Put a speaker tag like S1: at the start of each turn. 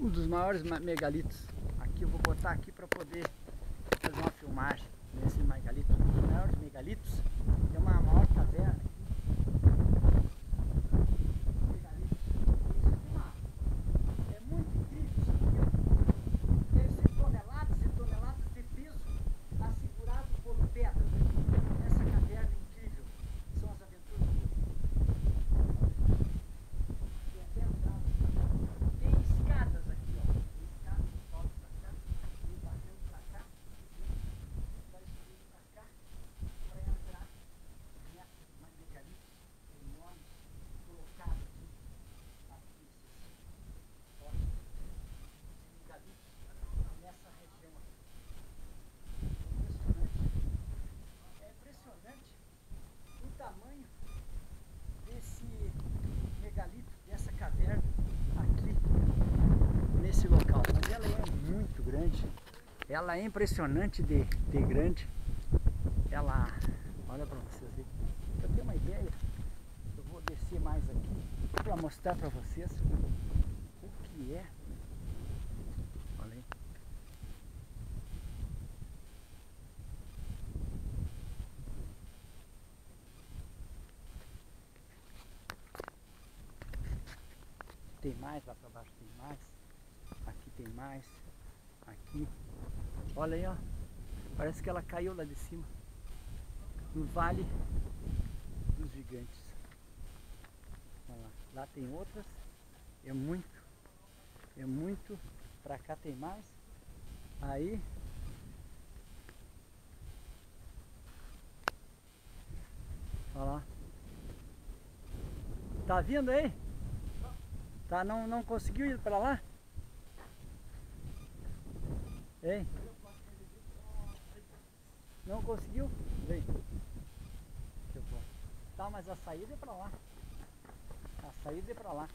S1: um dos maiores megalitos. Aqui eu vou botar aqui para poder fazer uma filmagem nesse megalito, um dos maiores megalitos. Ela é impressionante de, de grande. Ela, olha para vocês aí. Eu tenho uma ideia. Eu vou descer mais aqui para mostrar para vocês o que é. Tem mais lá para baixo, tem mais. Aqui tem mais. Aqui. Olha aí, ó. Parece que ela caiu lá de cima. No Vale dos Gigantes. Olha lá. lá tem outras. É muito. É muito. Pra cá tem mais. Aí. Olha lá. Tá vindo aí? Tá, não, não conseguiu ir para lá? Hein? Não conseguiu? Vem. Tá, mas a saída é pra lá. A saída é pra lá.